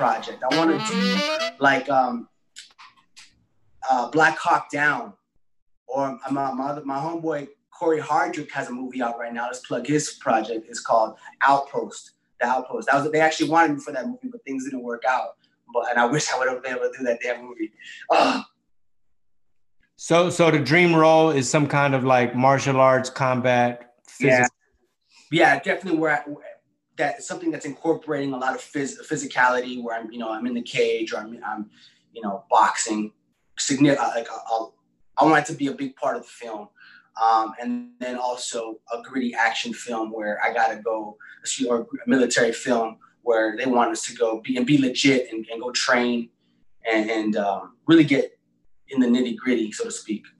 project. I want to do like um, uh, Black Hawk Down, or my my, my homeboy Corey Hardrict has a movie out right now. Let's plug his project. It's called Outpost. The Outpost. That was they actually wanted me for that movie, but things didn't work out. But and I wish I would have been able to do that damn movie. Ugh. So, so the dream role is some kind of like martial arts combat. Physical. Yeah, yeah, definitely. Where, I, that something that's incorporating a lot of phys- physicality, where I'm, you know, I'm in the cage or I'm, I'm you know, boxing. Significant, like I'll, I want it to be a big part of the film. Um, and then also a gritty action film where I gotta go, or a military film where they want us to go be and be legit and, and go train and, and um, really get in the nitty gritty, so to speak.